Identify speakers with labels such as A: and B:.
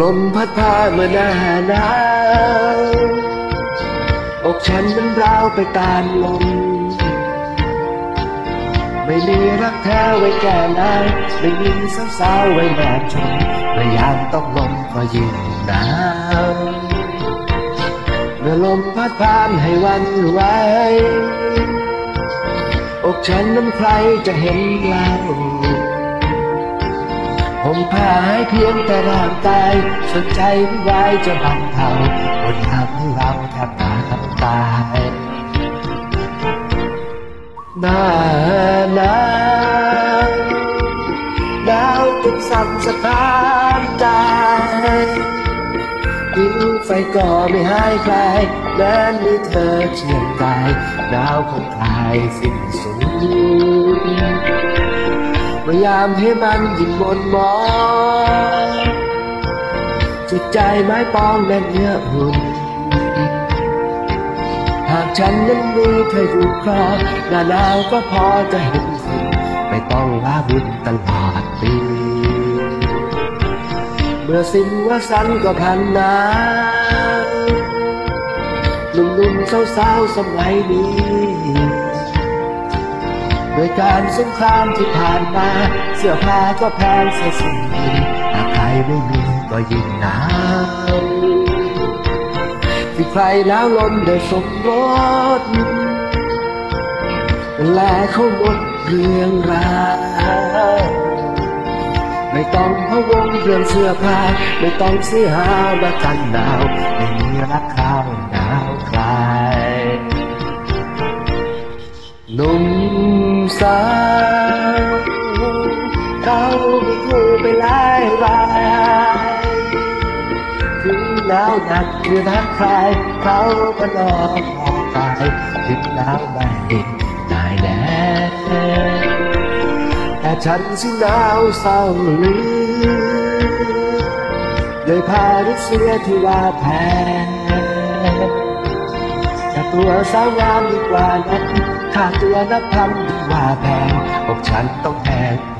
A: ลมพัดพาเมื่อหน้าหนาวอกฉันมันร้าวไปตามลม ไม่มีรักแท้ไว้แก่นายไม่มีสาวๆไว้แนบชมเมื่อยามต้องลมก็ยิ่งหนาวเมื่อลมพัดพานให้วันไหวอกฉันน้ำใครจะเห็นเล่า ผมผ้าให้เพียงแต่ร่างกายสนใจไม่ไหวจะบังเทาบนทำเราแทบตาตายหน้าหนาวหนาวจนสั่นสะท้านใจผิวไฟก็ไม่หายคลายแม้มีเธอเคียงกายหนาวคงคลายสิ้นสุด พยายามให้มันยิ่งมนมองจิตใจไม้ปองและเนื้อหุ่นหากฉันนั้นมีเธออยู่ครอบหน้าหนาวก็พอจะเห็นคุณไม่ต้องลาบุญตลอดปีเมื่อสิ้นว่าสันก็พันนาหนุ่มๆสาวๆสมัยนี้ โดยการสงครามที่ผ่านมา เสื้อผ้าก็แพงเสียสิ่งดีหากใครไม่มีก็ยิ่งหนาวที่ใครแล้วล้นได้สมรสและเขาหมดเรื่องราวไม่ต้องพะวงเรื่องเสื้อผ้าไม่ต้องเสียหามากันหนาวไม่มีรักข้าวหนาวคลายห ไม่คู่ไปหลายรายถึงหนาวหนักหรือทักใครเขาก็นอนออกกายถึงหนาวไม่ได้แน่แต่ฉันสิหนาวเศร้าลือด้วยพาริเสียที่ว่าแพ้แต่ตัวสาวงามดีกว่านั้นค่าตัวนับพันดีกว่าแพงอกฉันต้องแพงหน